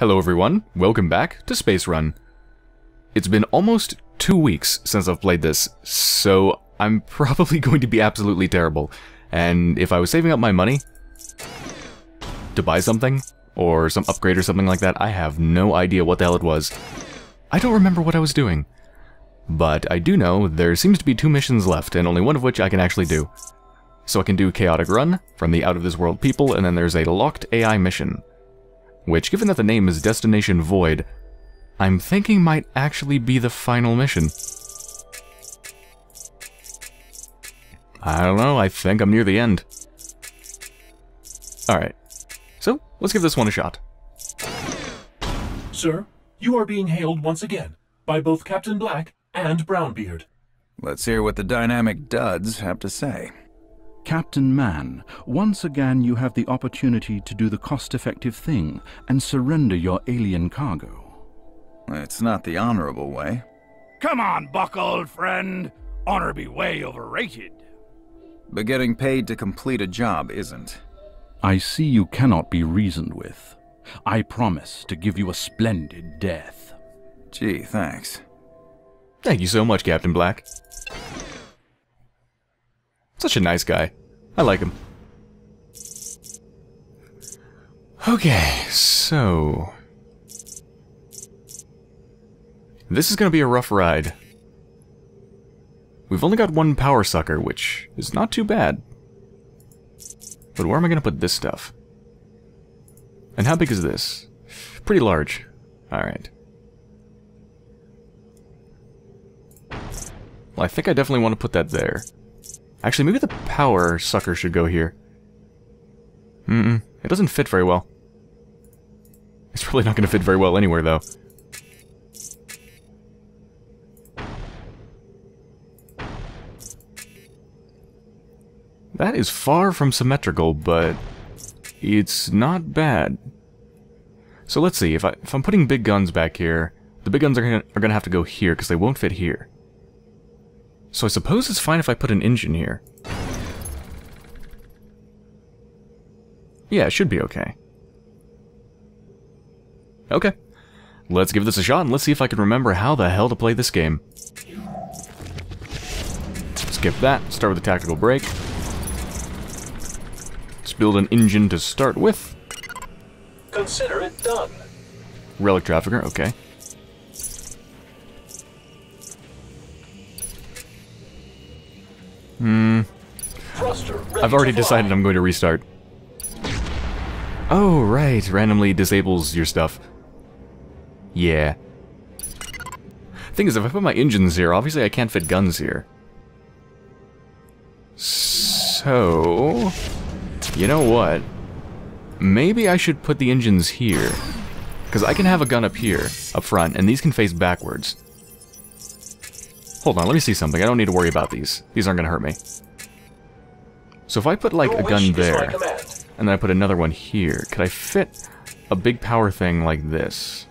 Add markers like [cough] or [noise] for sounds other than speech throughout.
Hello everyone, welcome back to Space Run. It's been almost two weeks since I've played this, so I'm [laughs] probably going to be absolutely terrible. And if I was saving up my money to buy something, or some upgrade or something like that, I have no idea what the hell it was. I don't remember what I was doing. But I do know there seems to be two missions left, and only one of which I can actually do. So I can do Chaotic Run from the Out of This World people, and then there's a Locked AI mission. Which, given that the name is Destination Void, I'm thinking might actually be the final mission. I don't know, I think I'm near the end. Alright, so let's give this one a shot. Sir, you are being hailed once again by both Captain Black and Brownbeard. Let's hear what the dynamic duds have to say. Captain Man, once again you have the opportunity to do the cost-effective thing and surrender your alien cargo. It's not the honorable way. Come on, Buck, old friend. Honor be way overrated. But getting paid to complete a job isn't. I see you cannot be reasoned with. I promise to give you a splendid death. Gee, thanks. Thank you so much, Captain Black. Such a nice guy. I like him. Okay, so... This is gonna be a rough ride. We've only got one power sucker, which is not too bad. But where am I gonna put this stuff? And how big is this? Pretty large. Alright. Well, I think I definitely want to put that there. Actually, maybe the power sucker should go here. Mm-mm. It doesn't fit very well. It's probably not going to fit very well anywhere, though. That is far from symmetrical, but it's not bad. So let's see, if, I, if I'm putting big guns back here, the big guns are are gonna have to go here, because they won't fit here. So I suppose it's fine if I put an engine here. Yeah, it should be okay. Okay. Let's give this a shot and let's see if I can remember how the hell to play this game. Skip that, start with a tactical break. Let's build an engine to start with. Consider it done. Relic Trafficker, okay. Hmm. I've already decided I'm going to restart. Oh, right. Randomly disables your stuff. Yeah. Thing is, if I put my engines here, obviously I can't fit guns here. So... You know what? Maybe I should put the engines here. Because I can have a gun up here, up front, and these can face backwards. Hold on, let me see something. I don't need to worry about these. These aren't going to hurt me. So if I put, like, Your a gun wish is my there, and then I put another one here, could I fit a big power thing like this?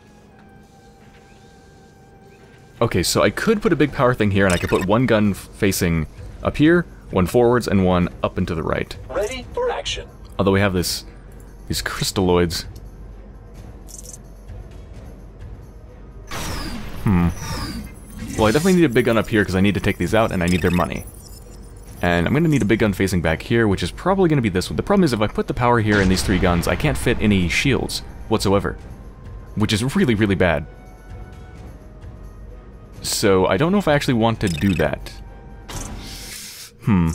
Okay, so I could put a big power thing here, and I could put one gun facing up here, one forwards, and one up and to the right. Ready for action. Although we have this, these crystalloids. Hmm. Well, I definitely need a big gun up here because I need to take these out and I need their money. And I'm going to need a big gun facing back here, which is probably going to be this one. The problem is if I put the power here in these three guns, I can't fit any shields whatsoever. Which is really, really bad. So I don't know if I actually want to do that. Hmm.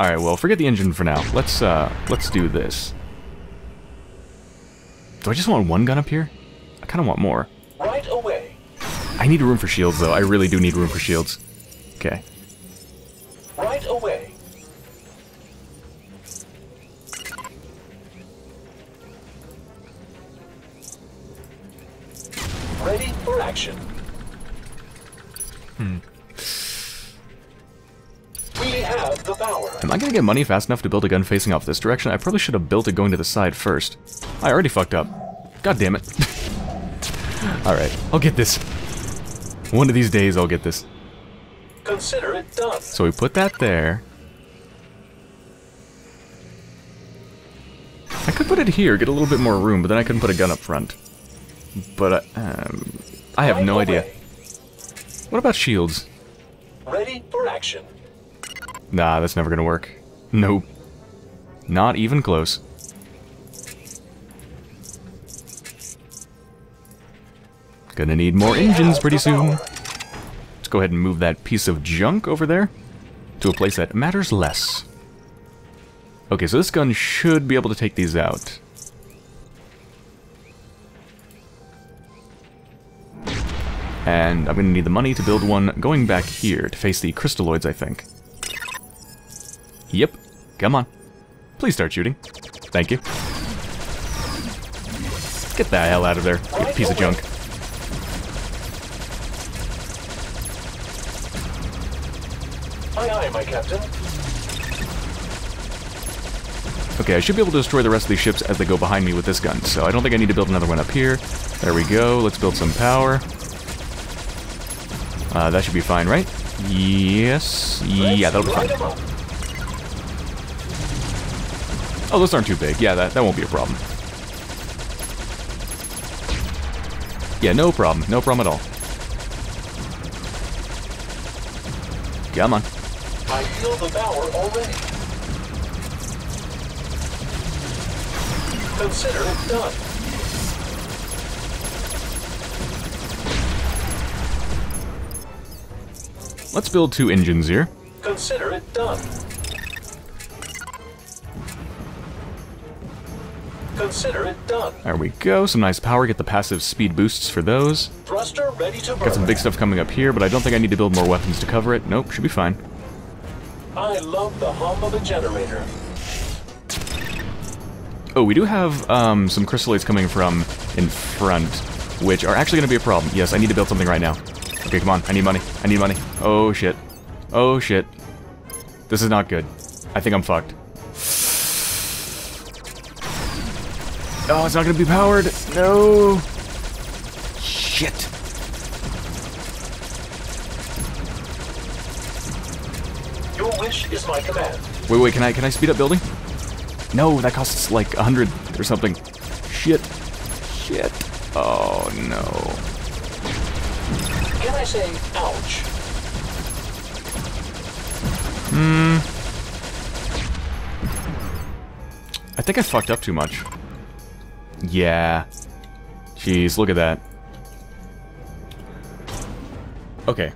Alright, well, forget the engine for now. Let's, uh, let's do this. Do I just want one gun up here? I kind of want more. Right away. I need room for shields, though. I really do need room for shields. Okay. Right away. Ready for action. Hmm. Am I gonna get money fast enough to build a gun facing off this direction? I probably should have built it going to the side first. I already fucked up. God damn it. [laughs] Alright, I'll get this. One of these days I'll get this. Consider it done. So we put that there. I could put it here, get a little bit more room, but then I couldn't put a gun up front. But, uh, um, I have no idea. What about shields? Ready for action. Nah, that's never gonna work. Nope. Not even close. Gonna need more engines pretty soon. Let's go ahead and move that piece of junk over there to a place that matters less. Okay, so this gun should be able to take these out. And I'm going to need the money to build one going back here to face the crystalloids, I think. Yep. Come on. Please start shooting. Thank you. Get the hell out of there, you piece of junk. Aye, aye, my captain. Okay, I should be able to destroy the rest of these ships as they go behind me with this gun, so I don't think I need to build another one up here. There we go, let's build some power. Uh, that should be fine, right? Yes. Yeah, that'll be fine. Oh, those aren't too big. Yeah, that, that won't be a problem. Yeah, no problem. No problem at all. Come on. I feel the power already. Consider it done. Let's build two engines here. Consider it done. Consider it done. There we go. Some nice power. Get the passive speed boosts for those. Thruster ready to burn. Got some big stuff coming up here, but I don't think I need to build more weapons to cover it. Nope, should be fine. I love the hum of a generator. Oh, we do have um, some crystalloids coming from in front, which are actually going to be a problem. Yes, I need to build something right now. Okay, come on. I need money. I need money. Oh, shit. Oh, shit. This is not good. I think I'm fucked. Oh, it's not going to be powered. No. Shit. Your wish is my command. Wait, wait, can I can I speed up building? No, that costs like a hundred or something. Shit. Shit. Oh no. Can I say ouch? Hmm. I think I fucked up too much. Yeah. Jeez, look at that. Okay.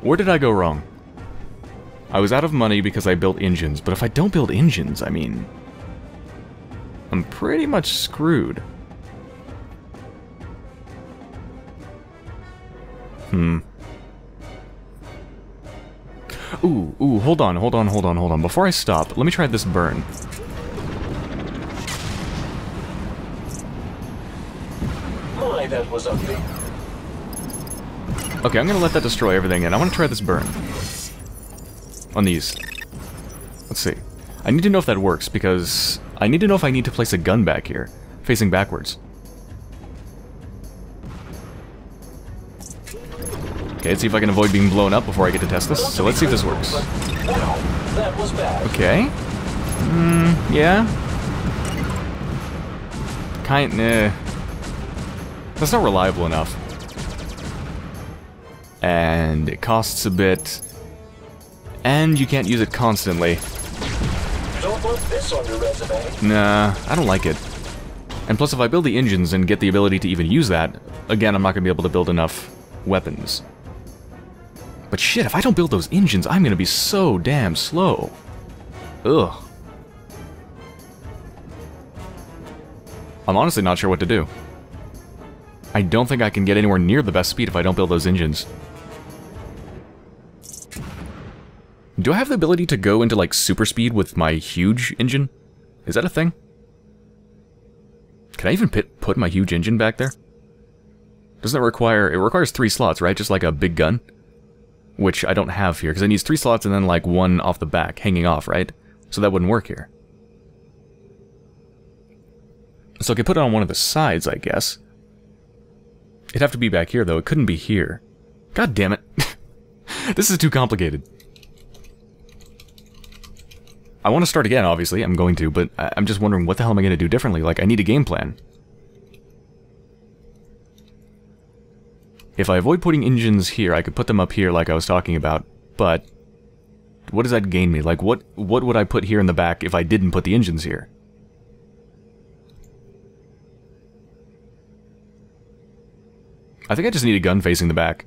Where did I go wrong? I was out of money because I built engines, but if I don't build engines, I mean... I'm pretty much screwed. Hmm. Ooh, ooh, hold on, hold on, hold on, hold on. Before I stop, let me try this burn. My, that was ugly. Okay, I'm gonna let that destroy everything, and I want to try this burn. On these. Let's see. I need to know if that works, because I need to know if I need to place a gun back here, facing backwards. Okay, let's see if I can avoid being blown up before I get to test this. So let's see if this works. Okay. Hmm, yeah. Kind eh. That's not reliable enough. And it costs a bit. And you can't use it constantly. Don't want this on your resume. Nah, I don't like it. And plus, if I build the engines and get the ability to even use that, again, I'm not going to be able to build enough weapons. But shit, if I don't build those engines, I'm going to be so damn slow. Ugh. I'm honestly not sure what to do. I don't think I can get anywhere near the best speed if I don't build those engines. Do I have the ability to go into, like, super speed with my huge engine? Is that a thing? Can I even pit, put my huge engine back there? Doesn't it require... It requires three slots, right? Just like a big gun? Which I don't have here, because it needs three slots and then, like, one off the back, hanging off, right? So that wouldn't work here. So I could put it on one of the sides, I guess. It'd have to be back here, though. It couldn't be here. God damn it. [laughs] this is too complicated. I want to start again, obviously. I'm going to, but I'm just wondering what the hell am I going to do differently? Like, I need a game plan. If I avoid putting engines here, I could put them up here like I was talking about, but what does that gain me? Like, what, what would I put here in the back if I didn't put the engines here? I think I just need a gun facing the back.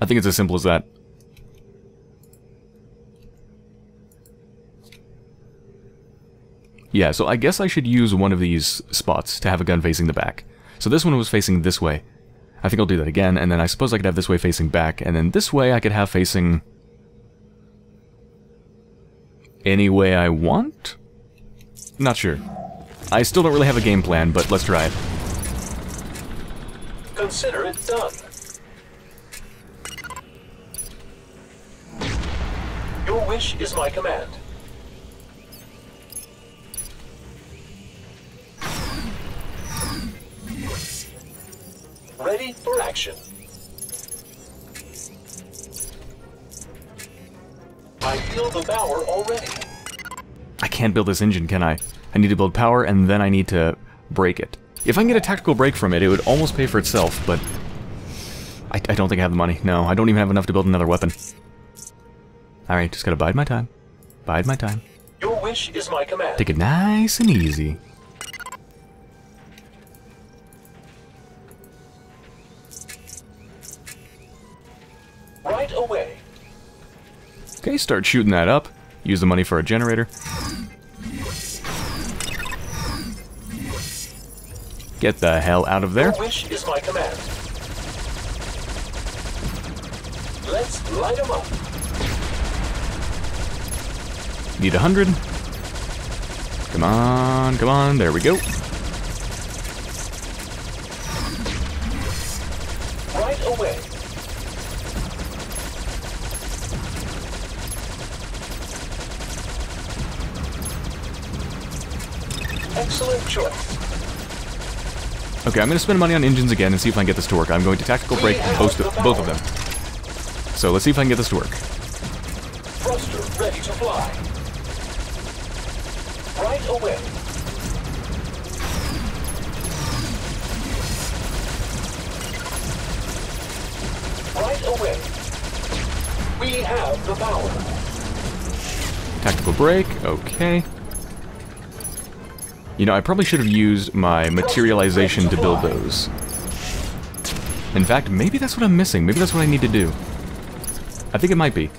I think it's as simple as that. Yeah, so I guess I should use one of these spots to have a gun facing the back. So this one was facing this way. I think I'll do that again, and then I suppose I could have this way facing back, and then this way I could have facing... Any way I want? Not sure. I still don't really have a game plan, but let's try it. Consider it done. Your wish is my command. Ready for action. I feel the power already. I can't build this engine, can I? I need to build power, and then I need to break it. If I can get a tactical break from it, it would almost pay for itself, but... I, I don't think I have the money. No, I don't even have enough to build another weapon. Alright, just gotta bide my time. Bide my time. Your wish is my command. Take it nice and easy. Right away. Okay, start shooting that up. Use the money for a generator. Get the hell out of there. Your wish is my command. Let's light them up. Need a hundred. Come on, come on, there we go. Right away. Excellent choice. Okay, I'm gonna spend money on engines again and see if I can get this to work. I'm going to tactical break both of, both of them. So let's see if I can get this to work. Thruster ready to fly. Right away. Right away. We have the power. Tactical break, okay. You know, I probably should have used my materialization to build those. In fact, maybe that's what I'm missing. Maybe that's what I need to do. I think it might be.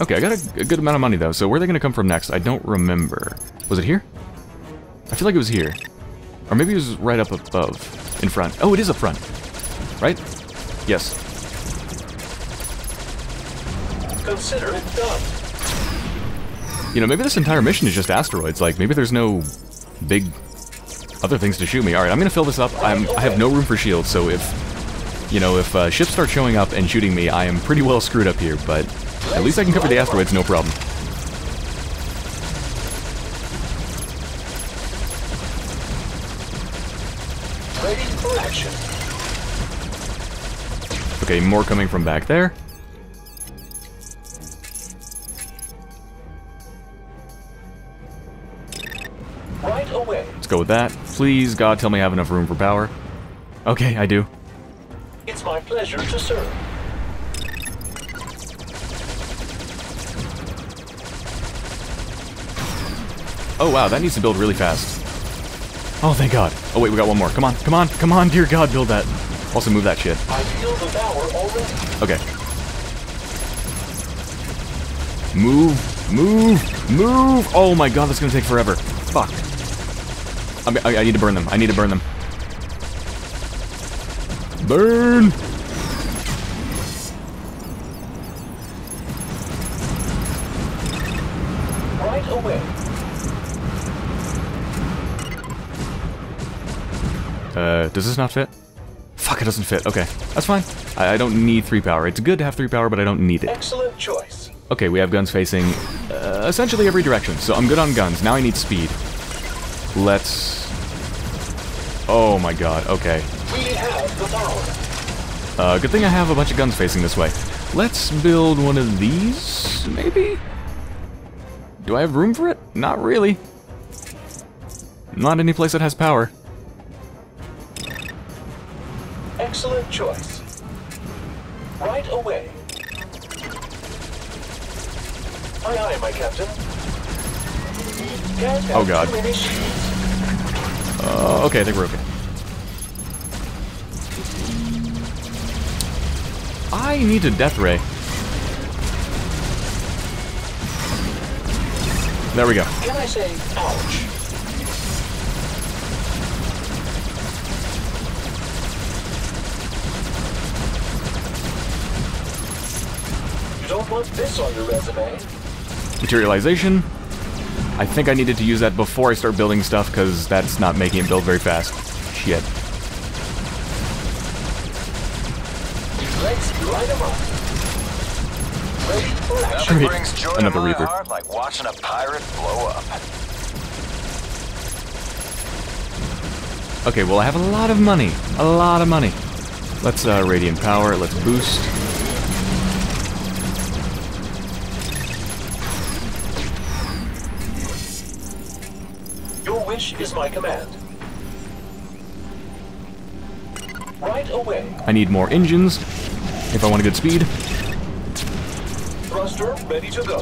Okay, I got a, a good amount of money though, so where are they going to come from next? I don't remember. Was it here? I feel like it was here. Or maybe it was right up above, in front. Oh, it is up front. Right? Yes. Consider it done. You know, maybe this entire mission is just asteroids. Like, maybe there's no big other things to shoot me. Alright, I'm gonna fill this up. I'm, I have no room for shields, so if, you know, if uh, ships start showing up and shooting me, I am pretty well screwed up here, but at least I can cover the asteroids, no problem. Ready for action. Okay, more coming from back there. Let's go with that. Please, God, tell me I have enough room for power. Okay, I do. It's my pleasure to serve. Oh, wow, that needs to build really fast. Oh, thank God. Oh, wait, we got one more. Come on, come on, come on, dear God, build that. Also, move that shit. I feel the power already. Okay. Move, move, move! Oh my god, that's gonna take forever. Fuck. I, mean, I, I need to burn them. I need to burn them. Burn! Right away. Uh, does this not fit? Fuck, it doesn't fit. Okay, that's fine. I, I don't need 3 power. It's good to have 3 power, but I don't need it. Excellent choice. Okay, we have guns facing uh, essentially every direction, so I'm good on guns. Now I need speed. Let's... Oh my god, okay. We have the power. Uh, good thing I have a bunch of guns facing this way. Let's build one of these, maybe? Do I have room for it? Not really. Not any place that has power. Excellent choice. Right away. Aye, aye, my captain. Oh, God. Too many shields. Uh, okay, I think we're okay. I need a death ray. There we go. Can I say ouch? You don't want this on your resume. Materialization. I think I needed to use that before I start building stuff, because that's not making it build very fast. Shit. Let's light 'em up. Ready for action. Great. Another Reaper. heart like watching a pirate blow up. Okay, well I have a lot of money. A lot of money. Let's uh, radiant power, let's boost. My command. Right away. I need more engines if I want a good speed. Thruster ready to go.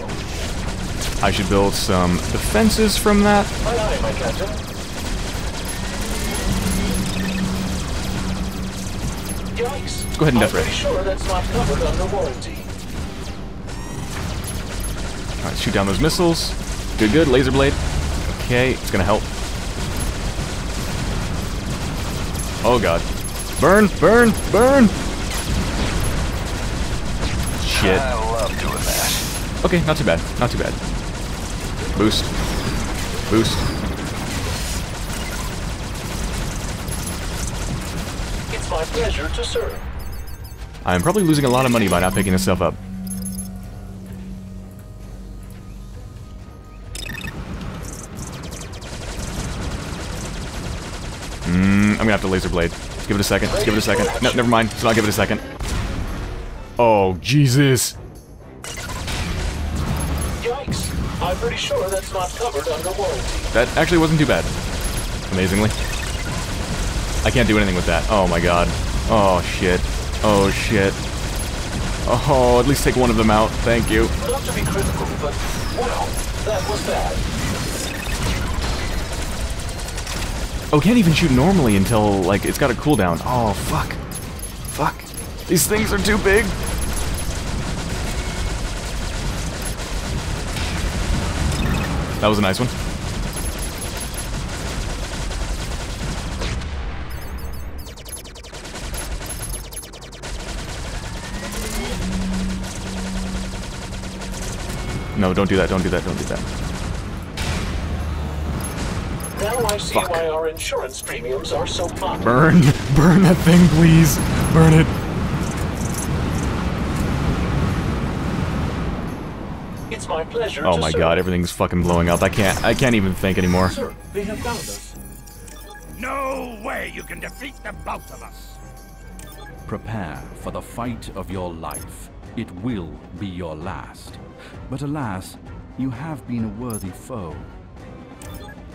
I should build some defenses from that. Aye, aye, my captain. Yikes. Let's go ahead and death I'm pretty sure that's not covered under warranty. Alright, shoot down those missiles. Good, good. Laser blade. Okay, it's gonna help. Oh god. Burn, burn, burn! Shit. I love doing that. Okay, not too bad. Not too bad. Boost. Boost. It's my pleasure to serve. I'm probably losing a lot of money by not picking this stuff up. Mm, I'm gonna have to laser blade. Let's give it a second. Let's give it a second. No, never mind. Let's not give it a second. Oh, Jesus. Yikes. I'm pretty sure that's not covered under warranty. That actually wasn't too bad. Amazingly. I can't do anything with that. Oh my god. Oh shit. Oh shit. Oh, at least take one of them out. Thank you. Not to be critical, but wow, that was bad. Oh, can't even shoot normally until, like, it's got a cooldown. Oh, fuck. Fuck. These things are too big. That was a nice one. No, don't do that, don't do that, don't do that. I see Fuck. why our insurance premiums are so high. Burn! [laughs] Burn that thing, please! Burn it! It's my pleasure Oh to my serve. god, everything's fucking blowing up. I can't, I can't even think anymore. Sir, they have found us. No way you can defeat the both of us. Prepare for the fight of your life. It will be your last. But alas, you have been a worthy foe.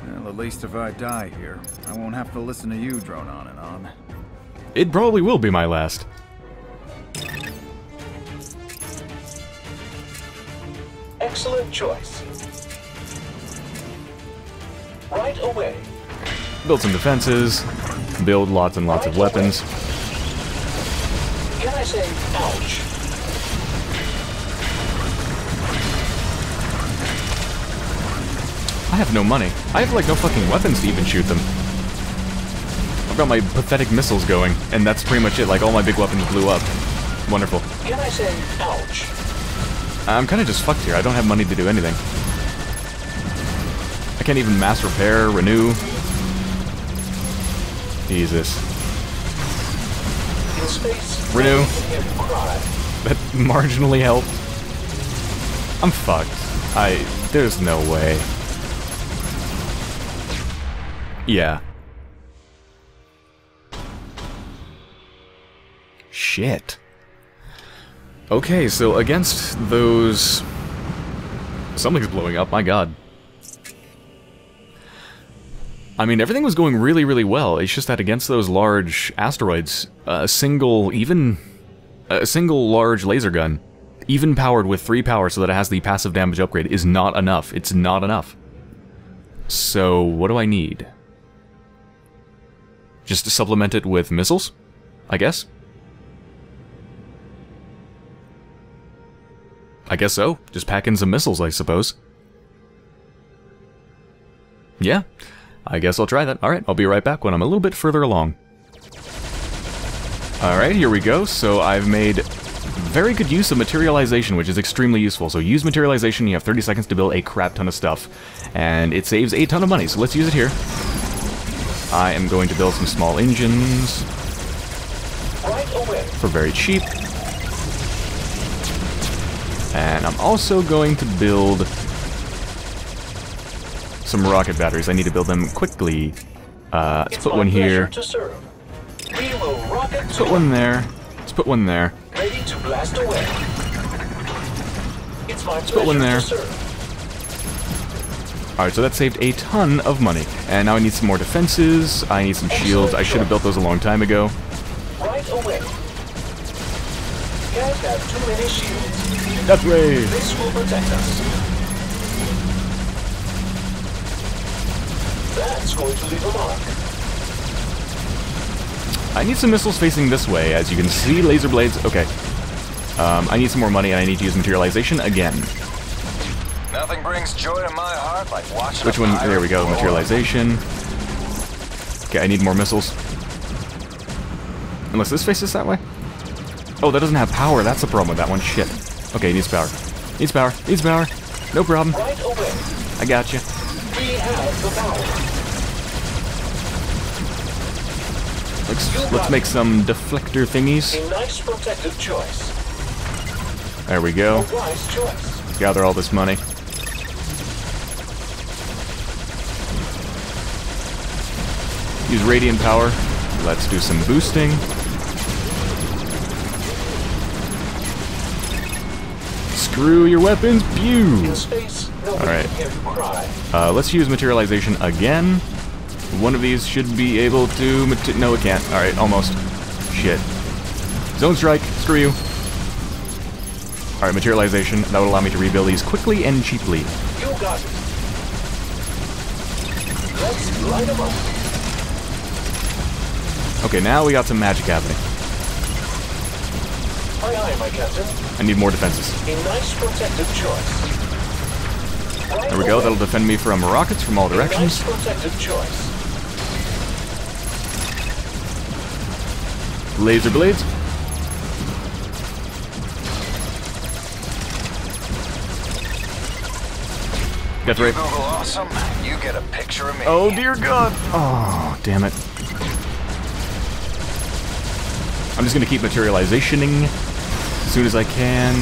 Well, at least if I die here, I won't have to listen to you drone on and on. It probably will be my last. Excellent choice. Right away. Build some defenses, build lots and lots of weapons. Can I say ouch? Have no money. I have like no fucking weapons to even shoot them. I've got my pathetic missiles going, and that's pretty much it. Like all my big weapons blew up. Wonderful. Can I say ouch? I'm kind of just fucked here. I don't have money to do anything. I can't even mass repair, renew. Jesus. Space, Renew. I can hear you cry. That [laughs] marginally helped. I'm fucked. I... There's no way. Yeah. Shit. Okay, so against those... Something's blowing up, my god. I mean, everything was going really, really well. It's just that against those large asteroids, a single, even... A single large laser gun, even powered with 3 power so that it has the passive damage upgrade, is not enough. It's not enough. So, what do I need? Just to supplement it with missiles? I guess? I guess so. Just pack in some missiles, I suppose. Yeah, I guess I'll try that. Alright, I'll be right back when I'm a little bit further along. Alright, here we go. So I've made very good use of materialization, which is extremely useful. So use materialization, you have 30 seconds to build a crap ton of stuff. And it saves a ton of money, so let's use it here. I am going to build some small engines for very cheap. And I'm also going to build some rocket batteries. I need to build them quickly. Uh, let's put one here. Let's put one there. Let's put one there. Ready to blast away. It's my Let's put one there. Alright, so that saved a ton of money. And now I need some more defenses. I need some shields. I should have built those a long time ago. Right away. Can't have too many shields. Death Ray! This will protect us. That's going to leave a mark. I need some missiles facing this way. As you can see, laser blades. Okay. Um, I need some more money, and I need to use materialization again. Nothing brings joy to my heart like watching Which one? There we go. Materialization. Okay, I need more missiles. Unless this faces that way? Oh, that doesn't have power. That's the problem with that one. Shit. Okay, needs power. Needs power. Needs power. No problem. Right away. I got you. We have the power. Let's, let's make some deflector thingies. A nice protective choice. There we go. A wise choice. Gather all this money. Use radiant power. Let's do some boosting. Screw your weapons, nobody Alright. Uh, let's use materialization again. One of these should be able to... No, it can't. Alright, almost. Shit. Zone strike. Screw you. Alright, materialization. That would allow me to rebuild these quickly and cheaply. You got it. Let's light them up. Okay, now we got some magic happening. Aye, aye, my captain. I need more defenses. A nice protective choice. Right There we go. That'll defend me from rockets from all A nice directions. protective choice. Laser blades. Death ray. Google awesome. You get a picture of me. Oh dear God! Oh, damn it. I'm just gonna keep materializationing as soon as I can.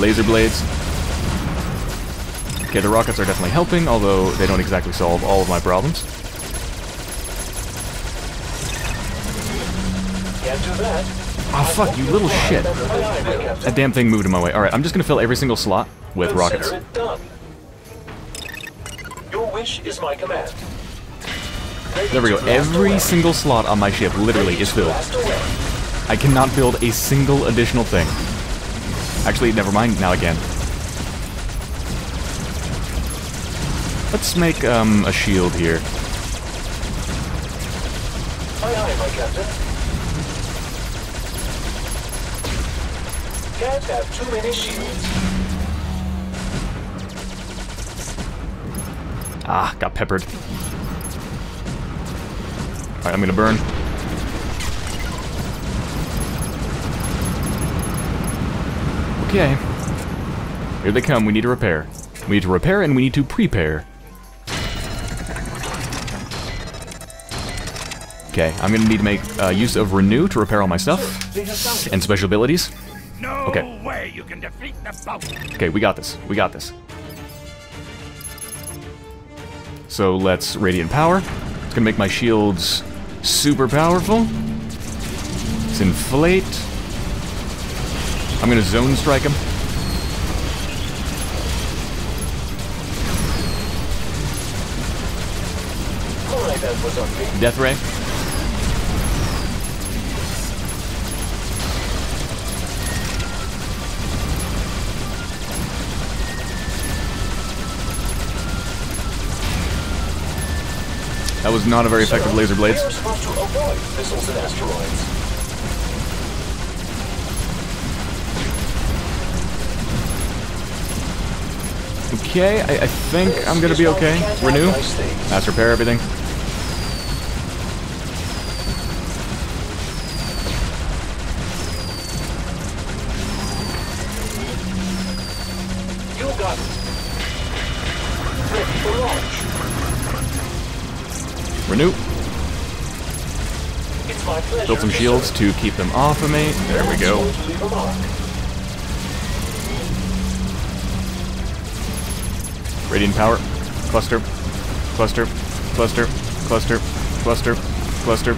Laser blades. Okay, the rockets are definitely helping, although they don't exactly solve all of my problems. Can't do that. Oh fuck, you little shit. Aye, aye, my captain. That damn thing moved in my way. Alright, I'm just gonna fill every single slot with rockets. Done. Your wish is my command. There we go. Every single slot on my ship literally is filled. I cannot build a single additional thing. Actually, never mind, now again. Let's make um, a shield here. Aye, aye, my captain. Can't have too many shields. Ah, got peppered. Alright, I'm gonna burn. Okay. Here they come, we need to repair. We need to repair and we need to prepare. Okay, I'm gonna need to make uh, use of Renew to repair all my stuff. They have found it. And special abilities. No Okay. way you can defeat the boat. Okay, we got this. We got this. So let's Radiant Power. It's gonna make my shields super powerful. Let's inflate. I'm gonna zone strike him. Death Ray. That was not a very effective laser blades. Okay, I, I think I'm gonna be okay. Renew. Mass repair everything. You got. Ready for launch. Renew. It's my pleasure. Built some shields to keep them off of me. There we go. Radiant power. Cluster. Cluster. Cluster. Cluster. Cluster. Cluster.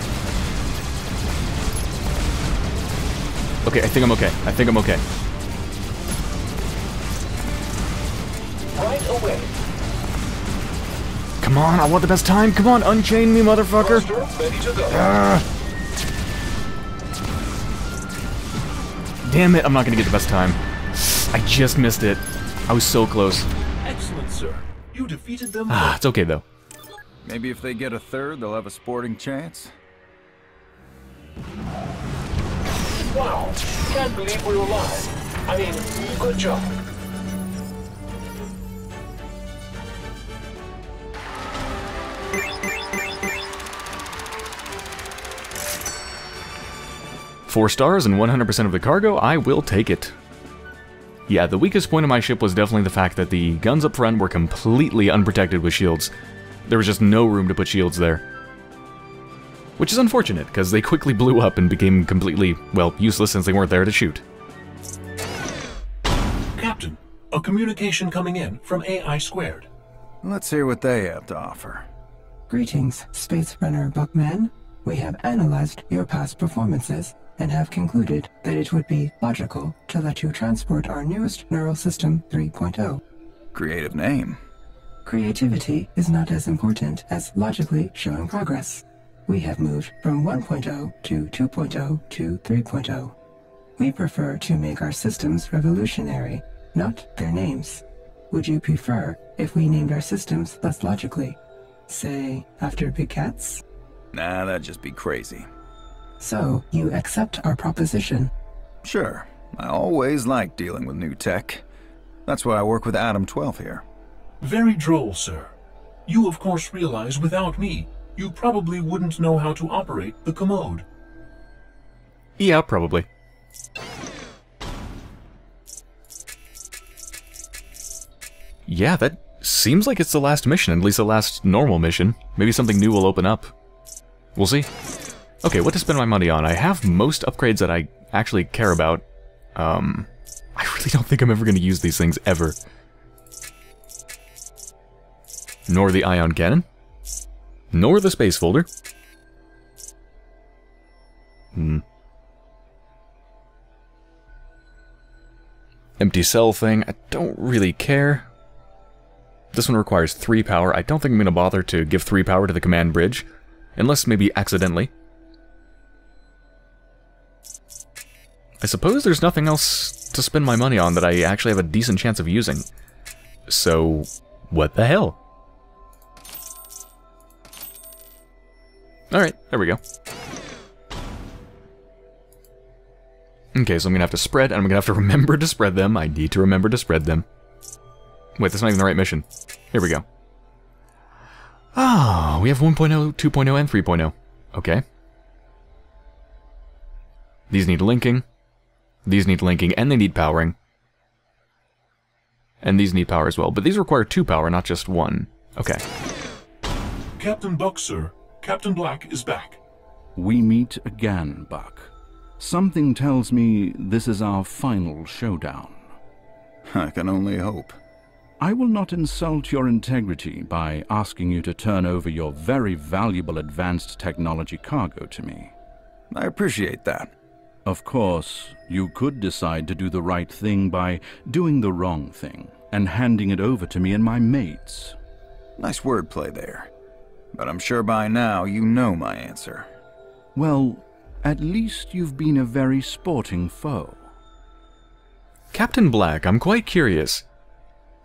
Okay, I think I'm okay. I think I'm okay. Right away. Come on, I want the best time. Come on, unchain me, motherfucker. To go. Ah. Damn it, I'm not gonna get the best time. I just missed it. I was so close. Excellent, sir. You defeated them. Ah, it's okay though. Maybe if they get a third, they'll have a sporting chance. Wow. Can't believe we're alive. I mean, good job. Four stars and 100% of the cargo, I will take it. Yeah, the weakest point of my ship was definitely the fact that the guns up front were completely unprotected with shields. There was just no room to put shields there. Which is unfortunate, because they quickly blew up and became completely, well, useless since they weren't there to shoot. Captain, a communication coming in from AI squared. Let's hear what they have to offer. Greetings, Space Runner Buckman. We have analyzed your past performances and have concluded that it would be logical to let you transport our newest neural system 3.0. Creative name. Creativity is not as important as logically showing progress. We have moved from 1.0 to 2.0 to 3.0. We prefer to make our systems revolutionary, not their names. Would you prefer if we named our systems less logically? Say, after big cats? Nah, that'd just be crazy. So, you accept our proposition. Sure, I always like dealing with new tech. That's why I work with Adam 12 here. Very droll, sir. You of course realize without me, you probably wouldn't know how to operate the commode. Yeah, probably. Yeah, that seems like it's the last mission, at least the last normal mission. Maybe something new will open up. We'll see. Okay, what to spend my money on? I have most upgrades that I actually care about. Um, I really don't think I'm ever going to use these things, ever. Nor the ion cannon. Nor the space folder. Hmm. Empty cell thing, I don't really care. This one requires 3 power. I don't think I'm going to bother to give 3 power to the command bridge. Unless maybe accidentally. I suppose there's nothing else to spend my money on that I actually have a decent chance of using. So, what the hell? Alright, there we go. Okay, so I'm gonna have to spread, and I'm gonna have to [laughs] remember to spread them. I need to remember to spread them. Wait, that's not even the right mission. Here we go. Ah, we have 1.0, 2.0, and 3.0. Okay. These need linking. These need linking, and they need powering. And these need power as well, but these require two power, not just one. Okay. Captain Buck, sir. Captain Black is back. We meet again, Buck. Something tells me this is our final showdown. [laughs] I can only hope. I will not insult your integrity by asking you to turn over your very valuable advanced technology cargo to me. I appreciate that. Of course, you could decide to do the right thing by doing the wrong thing and handing it over to me and my mates. Nice wordplay there. But I'm sure by now you know my answer. Well, at least you've been a very sporting foe. Captain Black, I'm quite curious.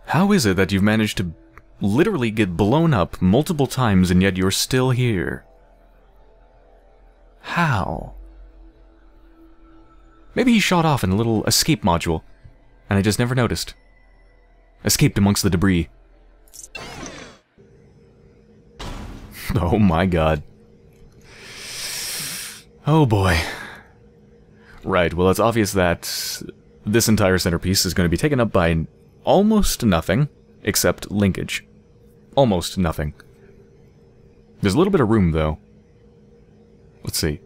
How is it that you've managed to literally get blown up multiple times and yet you're still here? How? Maybe he shot off in a little escape module, and I just never noticed. Escaped amongst the debris. [laughs] Oh my god. Oh boy. Right, well it's obvious that this entire centerpiece is going to be taken up by almost nothing, except linkage. Almost nothing. There's a little bit of room, though. Let's see.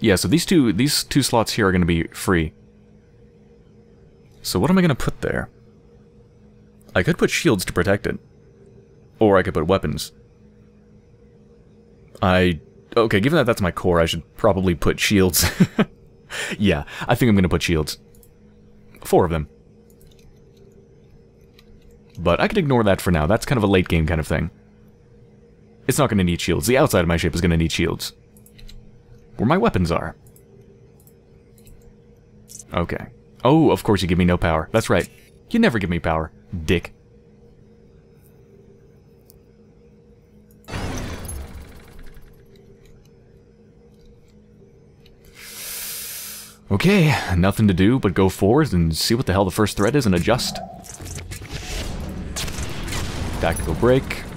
Yeah, so these two these two slots here are going to be free. So what am I going to put there? I could put shields to protect it. Or I could put weapons. I... Okay, given that that's my core, I should probably put shields. [laughs] yeah, I think I'm going to put shields. Four of them. But I could ignore that for now. That's kind of a late game kind of thing. It's not going to need shields. The outside of my ship is going to need shields. Where my weapons are. Okay. Oh, of course you give me no power. That's right. You never give me power, dick. Okay, nothing to do but go forward and see what the hell the first threat is and adjust. Tactical break.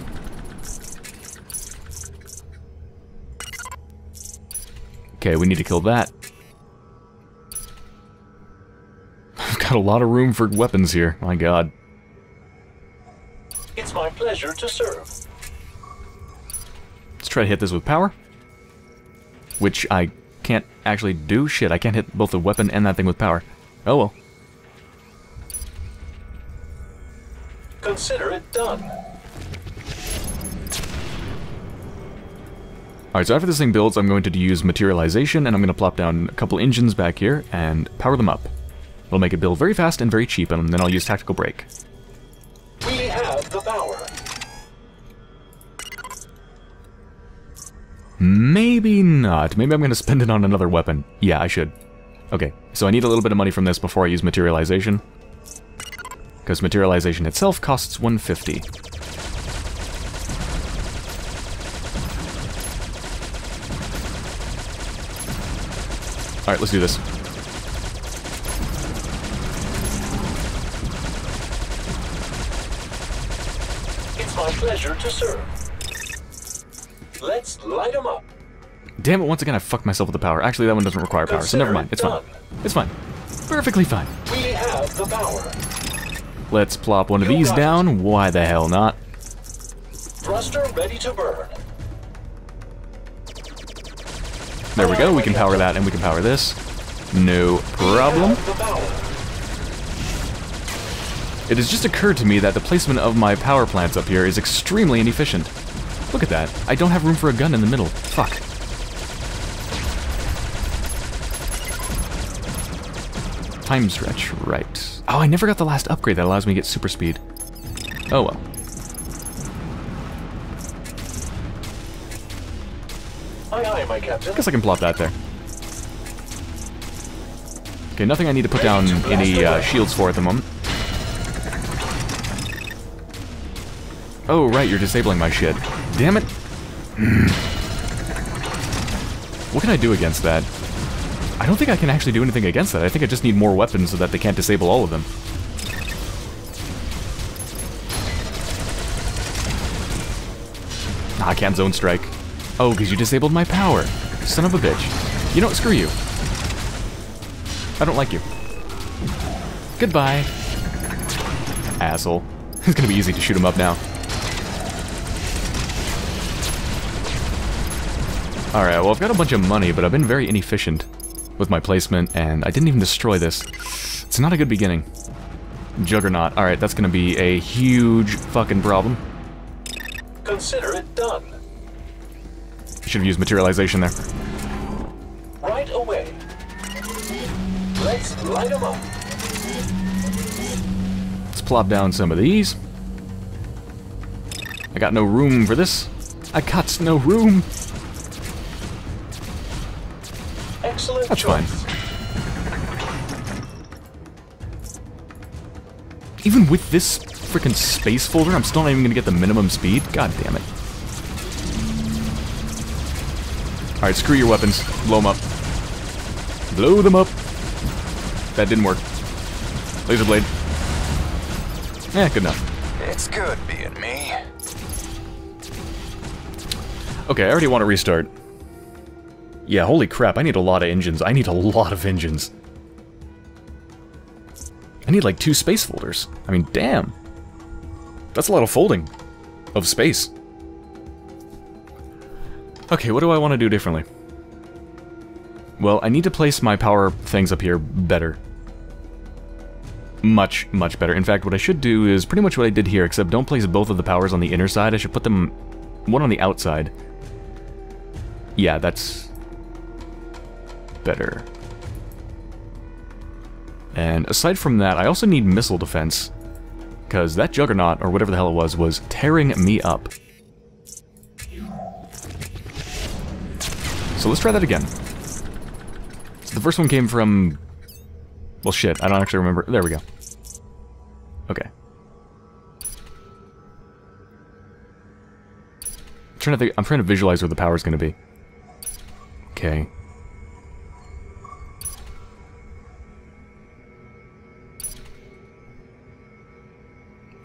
Okay, we need to kill that. [laughs] I've got a lot of room for weapons here, my god. It's my pleasure to serve. Let's try to hit this with power. Which I can't actually do. Shit, I can't hit both the weapon and that thing with power. Oh well. Consider it done. Alright, so after this thing builds, I'm going to use materialization, and I'm going to plop down a couple engines back here and power them up. It'll make it build very fast and very cheap, and then I'll use tactical break. We have the power. Maybe not. Maybe I'm going to spend it on another weapon. Yeah, I should. Okay, so I need a little bit of money from this before I use materialization. Because materialization itself costs 150. Alright, let's do this. It's my pleasure to serve. Let's light 'em up. Damn it, once again I fucked myself with the power. Actually, that one doesn't require power, so never mind. It's fine. It's fine. Perfectly fine. We have the power. Let's plop one of these down. Why the hell not? Thruster ready to burn. There we go. We can power that and we can power this. No problem. It has just occurred to me that the placement of my power plants up here is extremely inefficient. Look at that. I don't have room for a gun in the middle. Fuck. Time stretch, right. Oh, I never got the last upgrade that allows me to get super speed. Oh well. Captain. I guess I can plop that there. Okay, nothing I need to put down any uh, shields for at the moment. Oh, right, you're disabling my shit. Damn it. [clears throat] what can I do against that? I don't think I can actually do anything against that. I think I just need more weapons so that they can't disable all of them. Ah, I can't zone strike. Oh, because you disabled my power. Son of a bitch. You know what? Screw you. I don't like you. Goodbye. Asshole. [laughs] It's gonna be easy to shoot him up now. Alright, well I've got a bunch of money, but I've been very inefficient with my placement, and I didn't even destroy this. It's not a good beginning. Juggernaut. Alright, that's gonna be a huge fucking problem. Consider it done. Should have used materialization there. Right away. Let's light them up. Let's plop down some of these. I got no room for this. I got no room. Excellent That's choice. fine. Even with this freaking space folder, I'm still not even gonna get the minimum speed? God damn it. Alright, screw your weapons. Blow them up. Blow them up. That didn't work. Laser blade. Eh, good enough. It's good being me. Okay, I already want to restart. Yeah, holy crap, I need a lot of engines. I need a lot of engines. I need like two space folders. I mean, damn. That's a lot of folding of space. Okay, what do I want to do differently? Well, I need to place my power things up here better. Much, much better. In fact, what I should do is pretty much what I did here, except don't place both of the powers on the inner side. I should put them one on the outside. Yeah, that's better. And aside from that, I also need missile defense. Because that Juggernaut, or whatever the hell it was, was tearing me up. So let's try that again. So the first one came from... Well, shit, I don't actually remember. There we go. Okay. I'm trying to think, I'm trying to visualize where the power is going to be. Okay.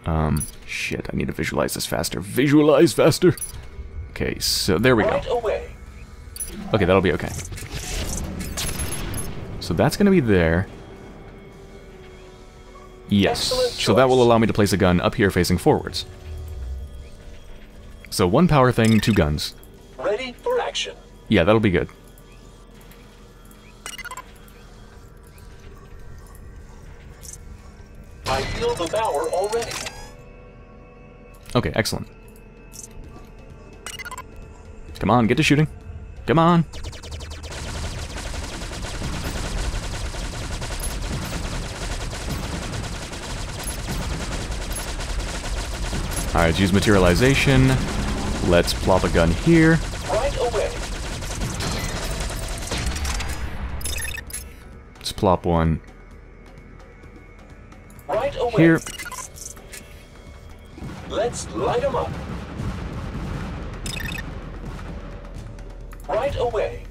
Um, shit, I need to visualize this faster. Visualize faster! Okay, so there we go. Away. Okay, that'll be okay. So that's gonna be there. Yes. So that will allow me to place a gun up here facing forwards. So one power thing, two guns. Ready for action. Yeah, that'll be good. I feel the power already. Okay, excellent. Come on, get to shooting. Come on. Alright, use materialization. Let's plop a gun here. Right away. Let's plop one Right away. here. Let's light them up. Right away.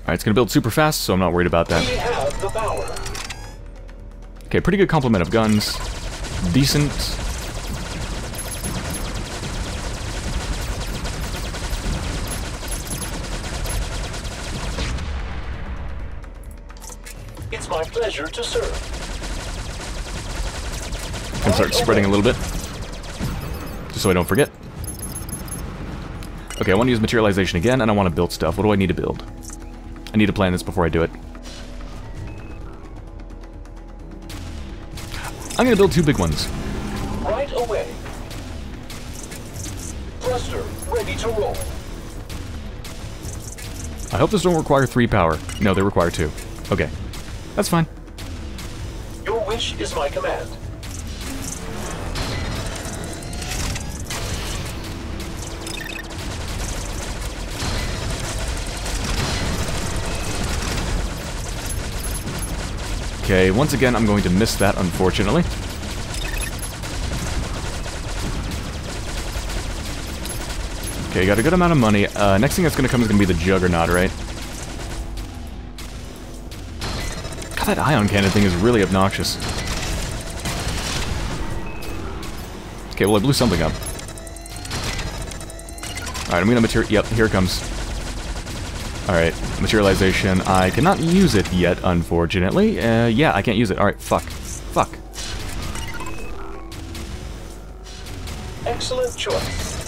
Alright, it's gonna build super fast, so I'm not worried about We that. have the power. Okay, pretty good complement of guns. Decent. It's my pleasure to serve. Can start spreading a little bit. Just so I don't forget. Okay, I want to use materialization again, and I want to build stuff. What do I need to build? I need to plan this before I do it. I'm gonna build two big ones. Right away. Thruster ready to roll. I hope this don't require three power. No, they require two. Okay. That's fine. Your wish is my command. Okay, once again, I'm going to miss that, unfortunately. Okay, got a good amount of money. Uh, next thing that's to come is to be the Juggernaut, right? God, that ion cannon thing is really obnoxious. Okay, well, I blew something up. Alright, I'm gonna material- yep, here it comes. Alright, materialization. I cannot use it yet, unfortunately. Uh, yeah, I can't use it. Alright, fuck. Fuck. Excellent choice.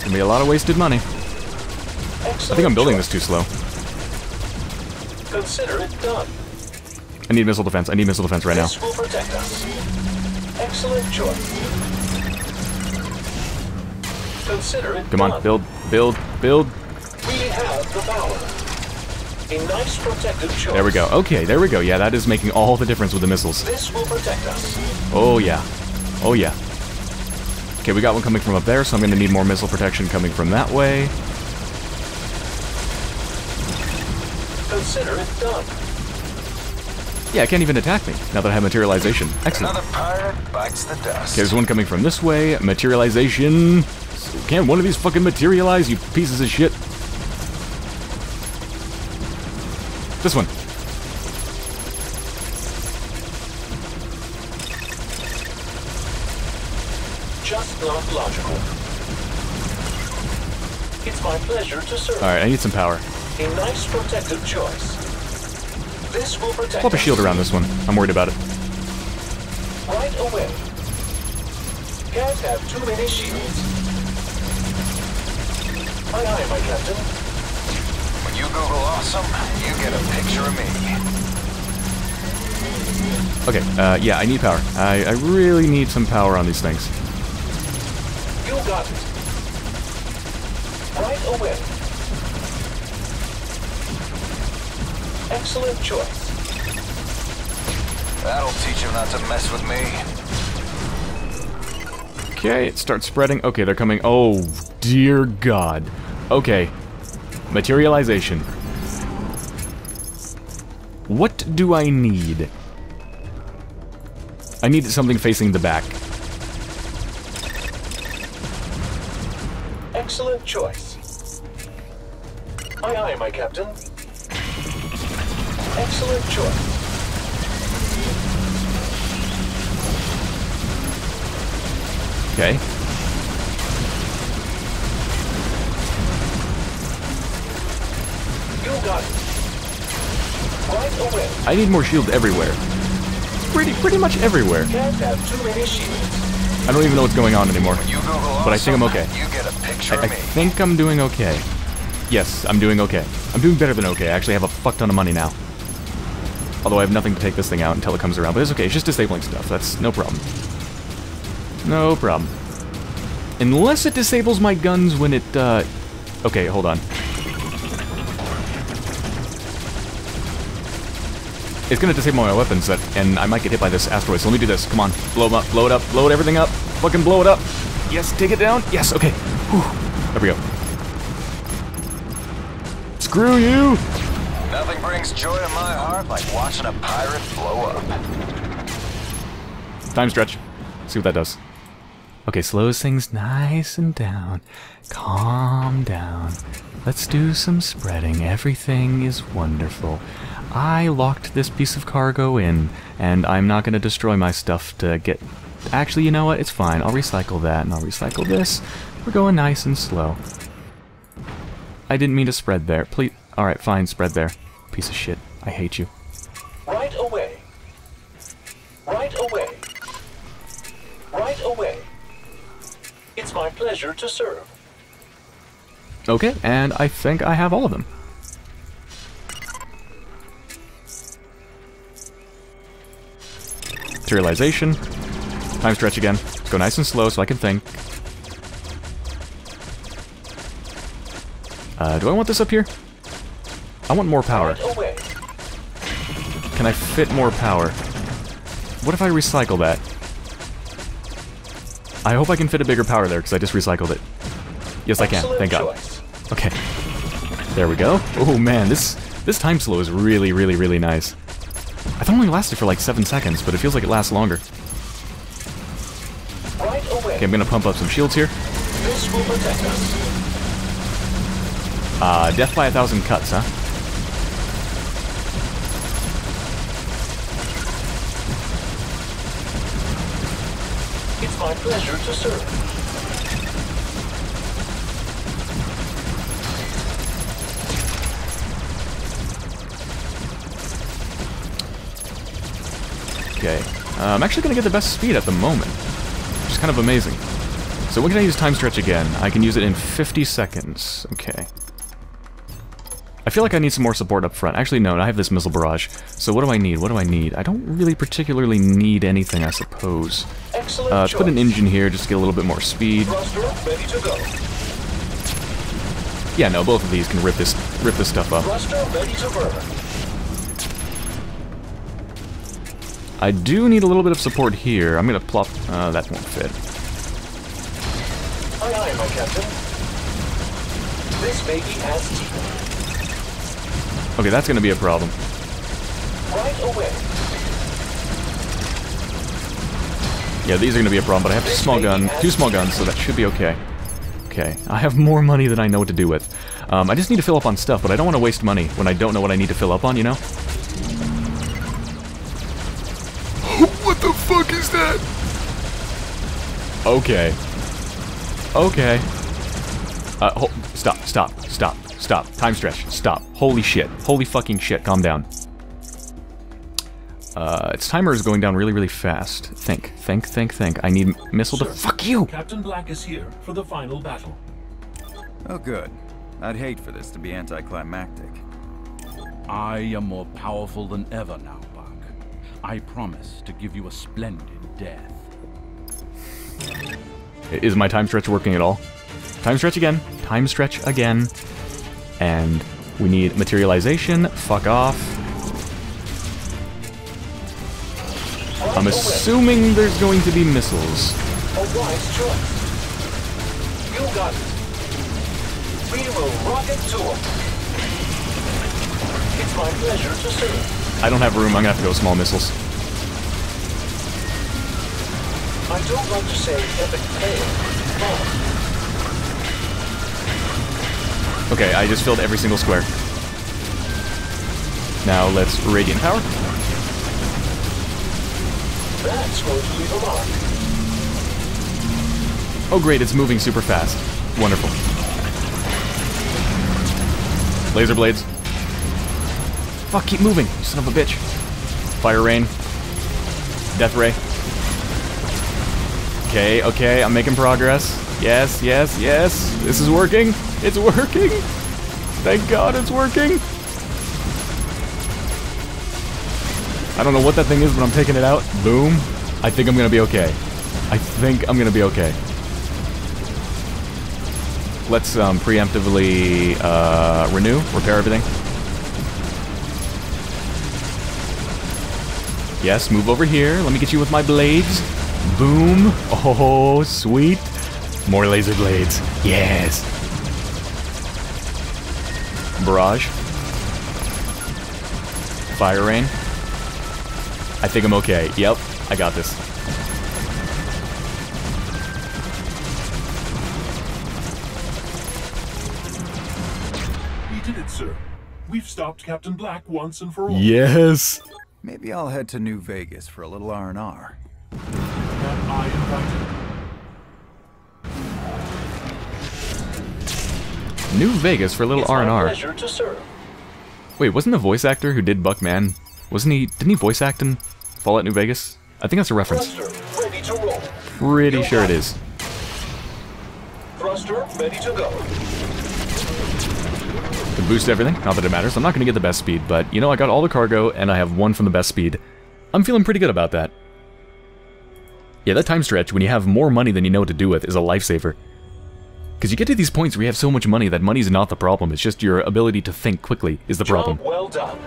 Gonna be a lot of wasted money. Excellent I think I'm building choice. this too slow. Consider it done. I need missile defense. I need missile defense right now. This will protect us. Excellent choice. Consider it Come on, done. build, build, build. We the power. A nice protective choice. There we go. Okay, there we go. Yeah, that is making all the difference with the missiles. This will protect us. Oh, yeah. Oh, yeah. Okay, we got one coming from up there, so I'm going to need more missile protection coming from that way. Consider it done. Yeah, it can't even attack me now that I have materialization. Excellent. Another pirate bites the dust. Okay, there's one coming from this way. Materialization. Can't one of these fucking materialize, you pieces of shit? This one. Just not logical. It's my pleasure to serve. Alright, I need some power. A nice protective choice. This will protect Flip a shield around this one. I'm worried about it. Right away. Can't have too many shields. Aye, aye, my captain. Google awesome, you get a picture of me. Okay, uh, yeah, I need power. I, I really need some power on these things. You got it. Right away. Excellent choice. That'll teach him not to mess with me. Okay, it starts spreading. Okay, they're coming. Oh, dear God. Okay. Materialization. What do I need? I need something facing the back. Excellent choice. Aye, aye, my captain. Excellent choice. Okay. You got it. Right away. I need more shield everywhere. Pretty, pretty much everywhere. Can't have too many shields. I don't even know what's going on anymore. But I think I'm okay. You get a picture I, I of me. think I'm doing okay. Yes, I'm doing okay. I'm doing better than okay. I actually have a fuck ton of money now. Although I have nothing to take this thing out until it comes around. But it's okay. It's just disabling stuff. That's no problem. No problem. Unless it disables my guns when it, uh... Okay, hold on. It's gonna disable my weapons, that, and I might get hit by this asteroid, so let me do this. Come on. blow Blow 'em up. Blow it up. Blow it everything up. Fucking blow it up. Yes, take it down. Yes, okay. Whew. There we go. Screw you! Nothing brings joy to my heart like watching a pirate blow up. Time stretch. See what that does. Okay, slows things nice and down. Calm down. Let's do some spreading. Everything is wonderful. I locked this piece of cargo in, and I'm not going to destroy my stuff to get... Actually, you know what? It's fine. I'll recycle that, and I'll recycle this. We're going nice and slow. I didn't mean to spread there. Please... Alright, fine, spread there. Piece of shit. I hate you. Right away. Right away. Right away. It's my pleasure to serve. Okay, and I think I have all of them. Materialization. Time stretch again. Let's go nice and slow so I can think. Uh, do I want this up here? I want more power. Can I fit more power? What if I recycle that? I hope I can fit a bigger power there, because I just recycled it. Yes, I can. Thank God. Okay. There we go. Oh man, this this time slow is really, really, really nice. I thought it only lasted for like seven seconds, but it feels like it lasts longer. Right away. Okay, I'm gonna pump up some shields here. This will protect us. Uh, death by a thousand cuts, huh? It's my pleasure to serve. Okay. Uh, I'm actually gonna get the best speed at the moment, which is kind of amazing. So when can I use time stretch again? I can use it in 50 seconds. Okay. I feel like I need some more support up front. Actually, no, I have this missile barrage. So what do I need? What do I need? I don't really particularly need anything, I suppose. Excellent Uh, let's put an engine here just to get a little bit more speed. Thruster ready to go. Yeah, no, both of these can rip this rip this stuff up. I do need a little bit of support here. I'm gonna plop. Uh, that won't fit. Aye, aye, my captain. This baby has teeth. Okay, that's gonna be a problem. Right away. Yeah, these are gonna be a problem, but I have a small gun, two small guns, so that should be okay. Okay, I have more money than I know what to do with. Um, I just need to fill up on stuff, but I don't want to waste money when I don't know what I need to fill up on, you know? Okay. Okay. Uh, ho stop, stop, stop, stop. Time stretch, stop. Holy shit. Holy fucking shit, calm down. Uh, its timer is going down really, really fast. Think, think, think, think. I need missile to- Fuck you! Captain Black is here for the final battle. Oh, good. I'd hate for this to be anticlimactic. I am more powerful than ever now, Buck. I promise to give you a splendid death. Is my time stretch working at all? Time stretch again. Time stretch again. And we need materialization. Fuck off. I'm assuming there's going to be missiles. A wise choice. You got it. We will rock it to 'em. It's my pleasure to serve. I don't have room. I'm gonna have to go small missiles. I don't like to say epic fail, Okay, I just filled every single square. Now let's radiant power. that's going to leave a mark. Oh great, it's moving super fast. Wonderful. Laser blades. Fuck, keep moving, son of a bitch. Fire rain. Death ray. Okay, okay, I'm making progress. Yes, yes, yes. This is working. It's working. Thank God it's working. I don't know what that thing is, but I'm taking it out. Boom. I think I'm gonna be okay. I think I'm gonna be okay. Let's um, preemptively uh, renew, repair everything. Yes, move over here. Let me get you with my blades. Boom. Oh, sweet. More laser blades. Yes. Barrage. Fire rain. I think I'm okay. Yep, I got this. We did it, sir. We've stopped Captain Black once and for all. Yes. Maybe I'll head to New Vegas for a little R&R. That I invited. New Vegas for a little R&R. pleasure to serve. Wait, wasn't the voice actor who did Buckman? Wasn't he? Didn't he voice act in Fallout New Vegas? I think that's a reference. Thruster ready to roll. Pretty sure it is. Thruster ready to go. To boost everything, not that it matters. I'm not going to get the best speed, but you know, I got all the cargo and I have one from the best speed. I'm feeling pretty good about that. Yeah, that time stretch, when you have more money than you know what to do with, is a lifesaver. Because you get to these points where you have so much money that money's not the problem, it's just your ability to think quickly is the problem. Job well done.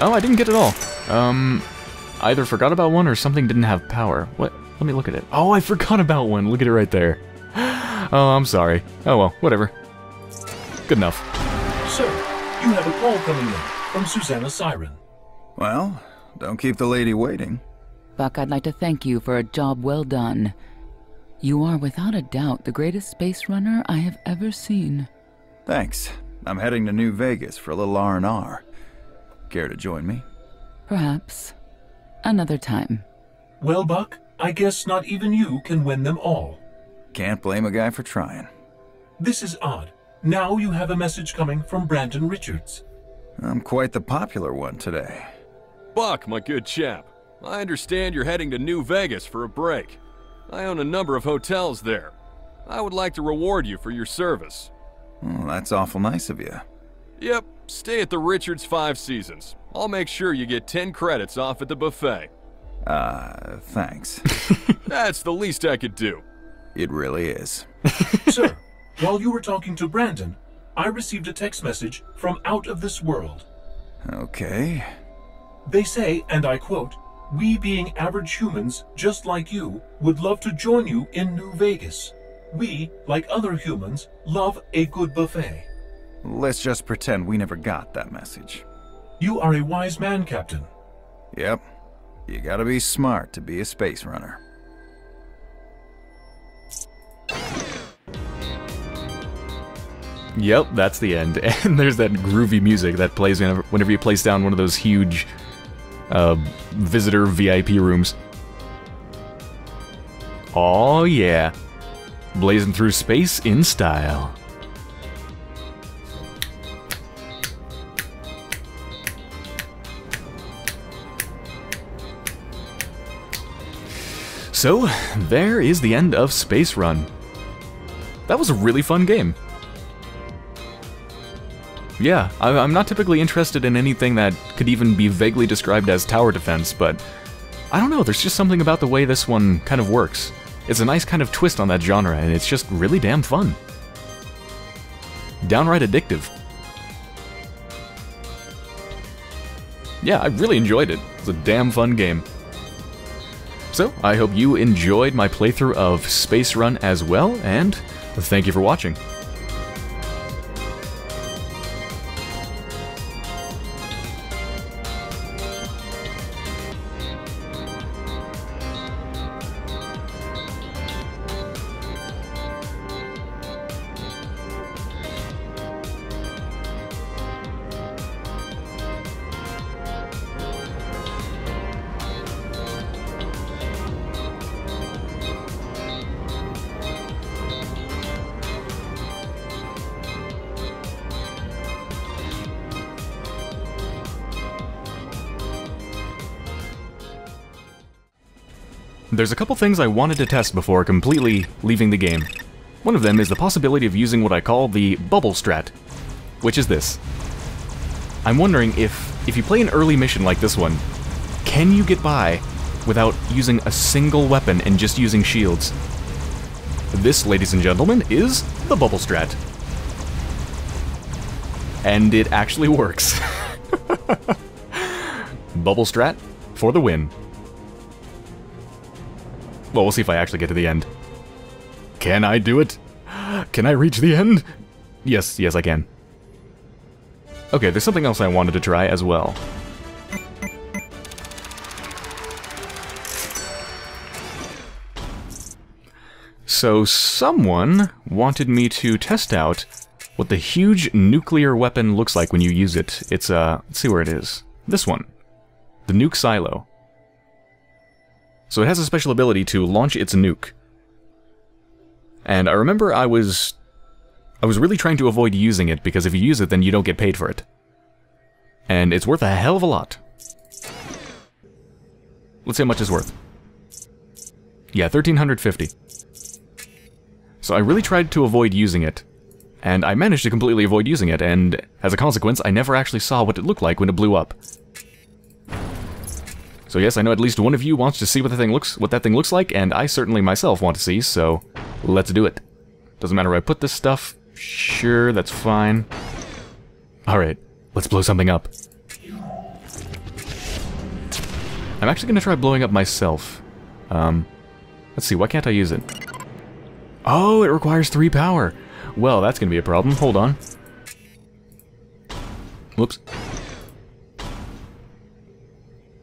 Oh, I didn't get it all. Um, either forgot about one or something didn't have power. What? Let me look at it. Oh, I forgot about one. Look at it right there. [gasps] Oh, I'm sorry. Oh well, whatever. Good enough. Sir, you have a call coming in from Susanna Siren. Well, don't keep the lady waiting. Buck, I'd like to thank you for a job well done. You are without a doubt the greatest space runner I have ever seen. Thanks. I'm heading to New Vegas for a little R&R. Care to join me? Perhaps another time. Well, Buck, I guess not even you can win them all. Can't blame a guy for trying. This is odd. Now you have a message coming from Brandon Richards. I'm quite the popular one today. Buck, my good chap. I understand you're heading to New Vegas for a break. I own a number of hotels there. I would like to reward you for your service. Well, that's awful nice of you. Yep, stay at the Richards Five Seasons. I'll make sure you get 10 credits off at the buffet. Uh, thanks. [laughs] That's the least I could do. it really is. Sir, while you were talking to Brandon, I received a text message from out of this world. Okay. They say, and I quote, We being average humans, just like you, would love to join you in New Vegas. We, like other humans, love a good buffet. Let's just pretend we never got that message. You are a wise man, Captain. Yep. You gotta be smart to be a space runner. Yep, that's the end. [laughs] And there's that groovy music that plays whenever, whenever you place down one of those huge uh, visitor VIP rooms. Oh yeah. Blazing through space in style. So, there is the end of Space Run. That was a really fun game. Yeah, I'm not typically interested in anything that could even be vaguely described as tower defense, but I don't know, there's just something about the way this one kind of works. It's a nice kind of twist on that genre, and it's just really damn fun. Downright addictive. Yeah, I really enjoyed it. It's a damn fun game. So, I hope you enjoyed my playthrough of Space Run as well, and thank you for watching. There's a couple things I wanted to test before completely leaving the game. One of them is the possibility of using what I call the bubble strat, which is this. I'm wondering if, if you play an early mission like this one, can you get by without using a single weapon and just using shields? This, ladies and gentlemen, is the bubble strat. And it actually works. [laughs] bubble strat for the win. Well, we'll see if I actually get to the end. Can I do it? Can I reach the end? Yes, yes I can. Okay, there's something else I wanted to try as well. So someone wanted me to test out what the huge nuclear weapon looks like when you use it. It's, uh, let's see where it is. This one. The nuke silo. So it has a special ability to launch its nuke. And I remember I was... I was really trying to avoid using it, because if you use it, then you don't get paid for it. And it's worth a hell of a lot. Let's see how much it's worth. Yeah, 1350. So I really tried to avoid using it. And I managed to completely avoid using it, and as a consequence, I never actually saw what it looked like when it blew up. So yes, I know at least one of you wants to see what the thing looks what that thing looks like, and I certainly myself want to see, so let's do it. Doesn't matter where I put this stuff. Sure, that's fine. Alright, let's blow something up. I'm actually gonna try blowing up myself. Um, let's see, why can't I use it? Oh, it requires three power. Well, that's gonna be a problem. Hold on. Whoops.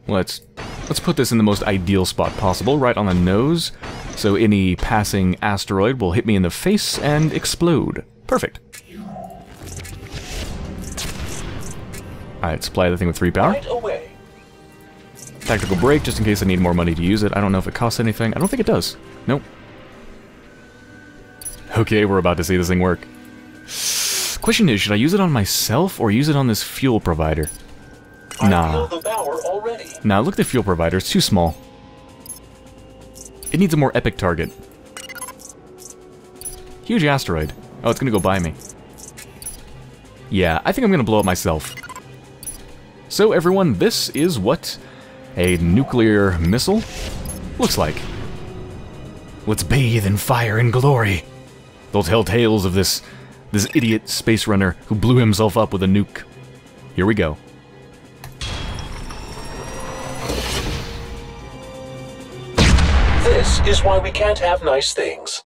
Let's let's put this in the most ideal spot possible, right on the nose, so any passing asteroid will hit me in the face and explode. Perfect. Alright, supply the thing with 3 power. Right away. Tactical break, just in case I need more money to use it. I don't know if it costs anything. I don't think it does. Nope. Okay, we're about to see this thing work. Question is, should I use it on myself or use it on this fuel provider? Nah. feel the power already. Nah, look at the fuel provider. It's too small. It needs a more epic target. Huge asteroid. Oh, it's gonna go by me. Yeah, I think I'm gonna blow up myself. So everyone, this is what A nuclear missile? Looks like. Let's bathe in fire and glory. They'll tell tales of this this idiot space runner who blew himself up with a nuke. Here we go. This is why we can't have nice things.